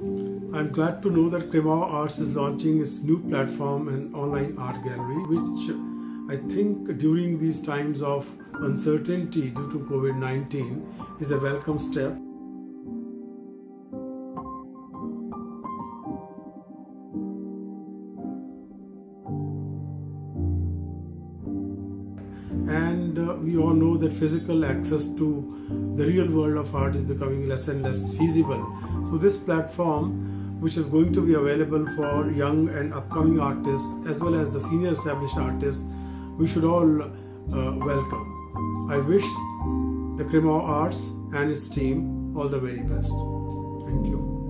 I'm glad to know that Krimau Arts is launching its new platform and online art gallery, which I think during these times of uncertainty due to COVID 19 is a welcome step. And uh, we all know that physical access to the real world of art is becoming less and less feasible. So this platform which is going to be available for young and upcoming artists as well as the senior established artists we should all uh, welcome. I wish the Krimau arts and its team all the very best. Thank you